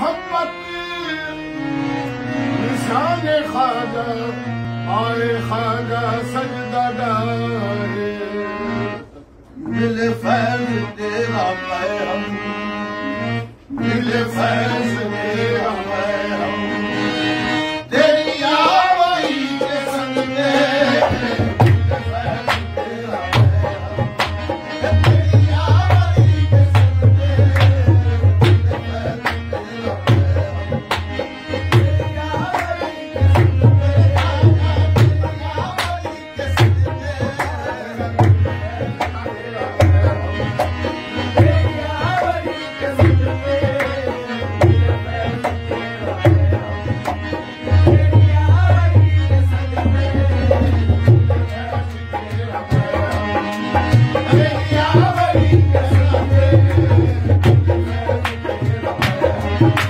محبت نشان خدا آئے خدا سجدہ دارے مل فیض تیرا پیغم مل فیض تیرا Thank you.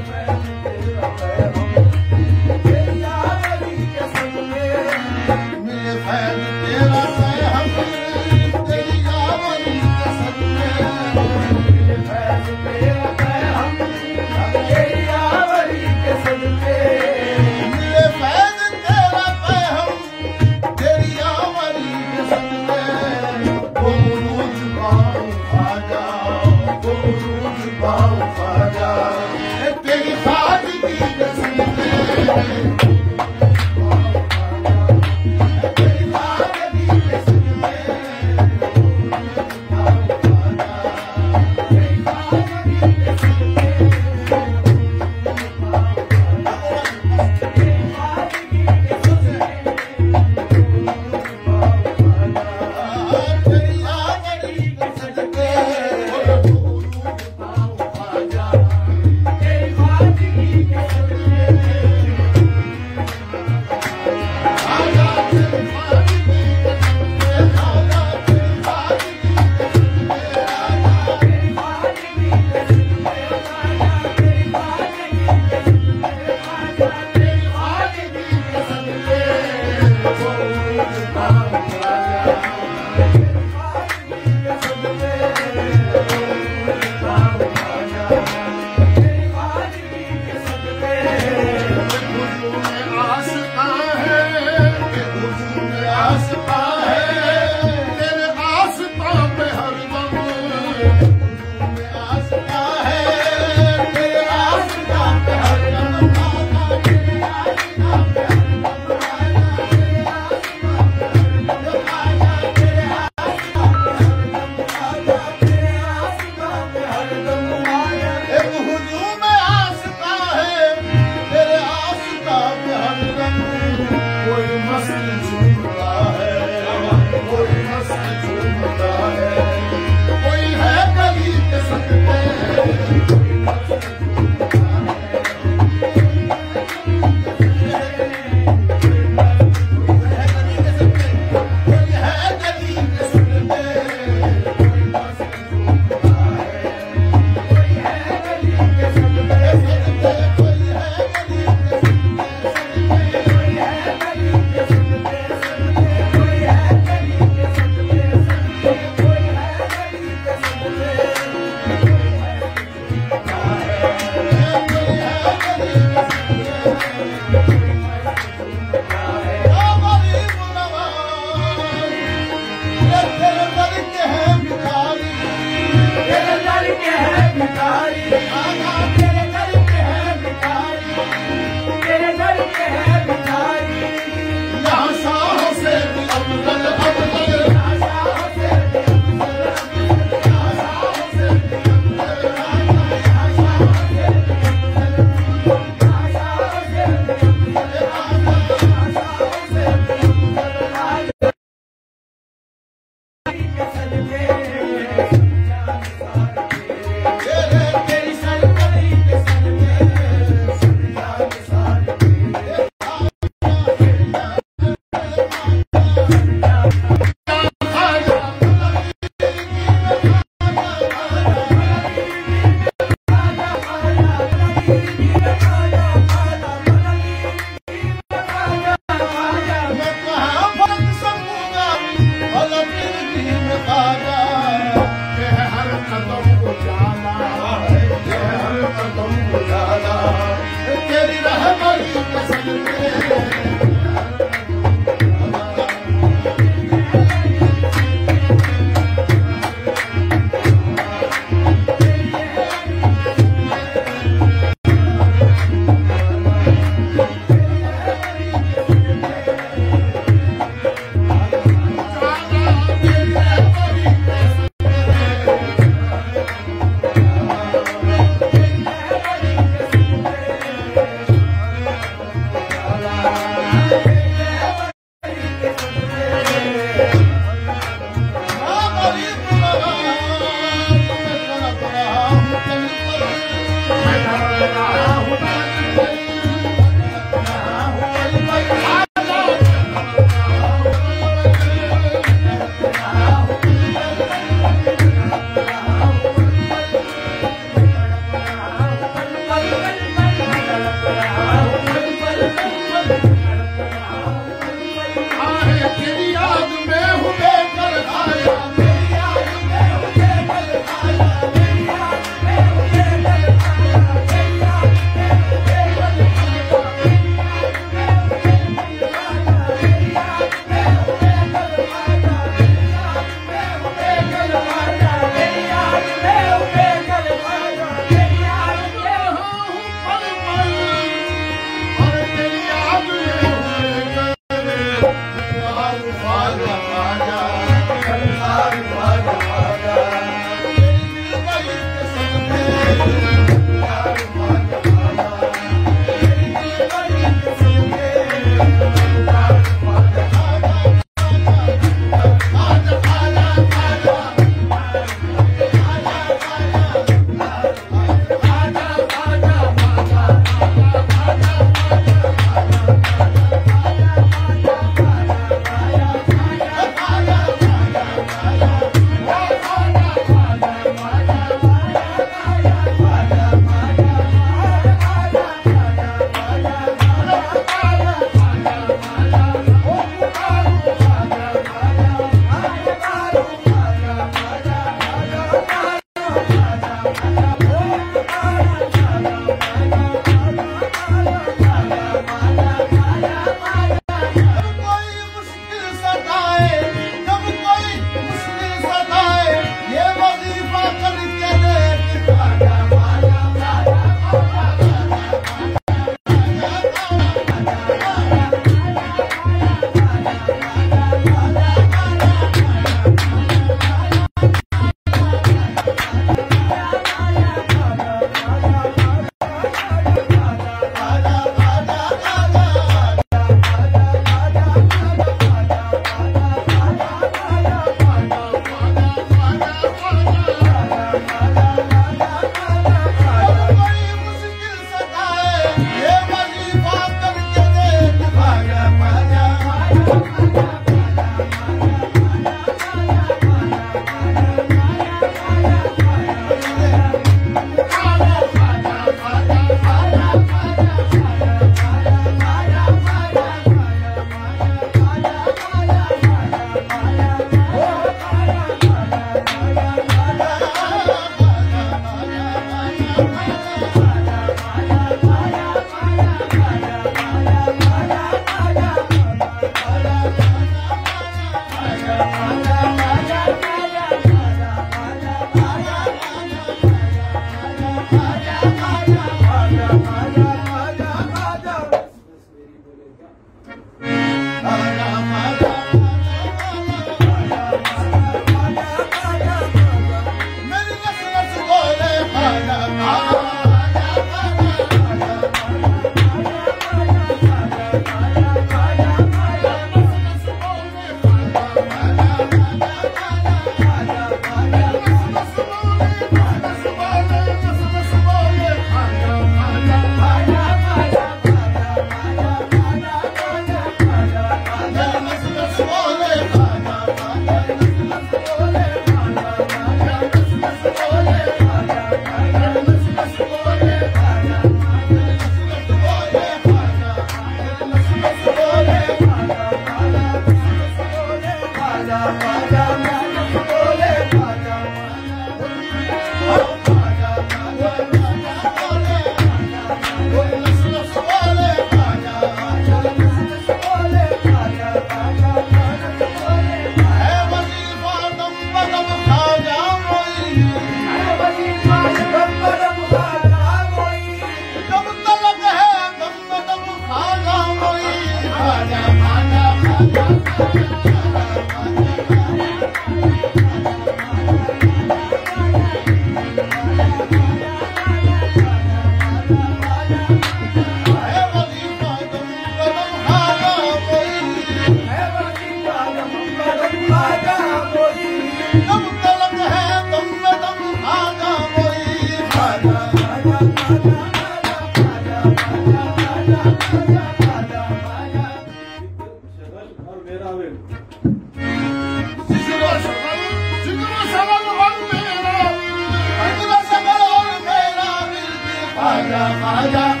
got.